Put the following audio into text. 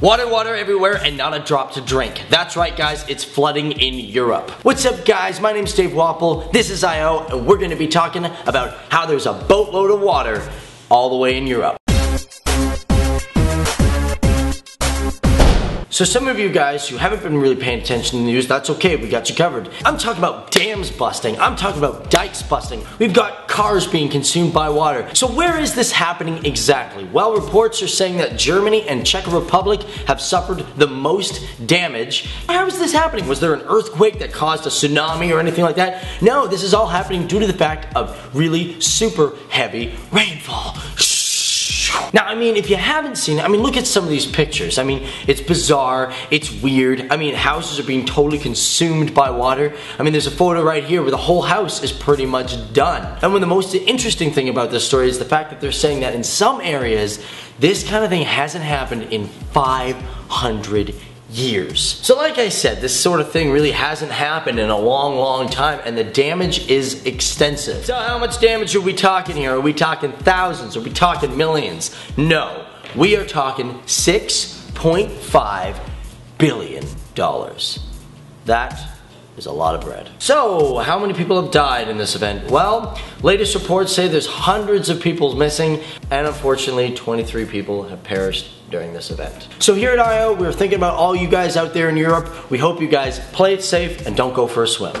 Water, water everywhere, and not a drop to drink. That's right, guys, it's flooding in Europe. What's up, guys? My name's Dave Walpole. This is IO, and we're gonna be talking about how there's a boatload of water all the way in Europe. So some of you guys who haven't been really paying attention to the news, that's okay, we got you covered. I'm talking about dams busting, I'm talking about dikes busting, we've got cars being consumed by water. So where is this happening exactly? Well, reports are saying that Germany and Czech Republic have suffered the most damage. How is this happening? Was there an earthquake that caused a tsunami or anything like that? No, this is all happening due to the fact of really super heavy rainfall. Now, I mean, if you haven't seen it, I mean, look at some of these pictures. I mean, it's bizarre, it's weird. I mean, houses are being totally consumed by water. I mean, there's a photo right here where the whole house is pretty much done. And of the most interesting thing about this story is the fact that they're saying that in some areas, this kind of thing hasn't happened in 500 years. So like I said, this sort of thing really hasn't happened in a long, long time and the damage is extensive. So how much damage are we talking here? Are we talking thousands? Are we talking millions? No, we are talking 6.5 billion dollars. That is a lot of bread. So, how many people have died in this event? Well, latest reports say there's hundreds of people missing, and unfortunately, 23 people have perished during this event. So here at IO, we're thinking about all you guys out there in Europe. We hope you guys play it safe and don't go for a swim.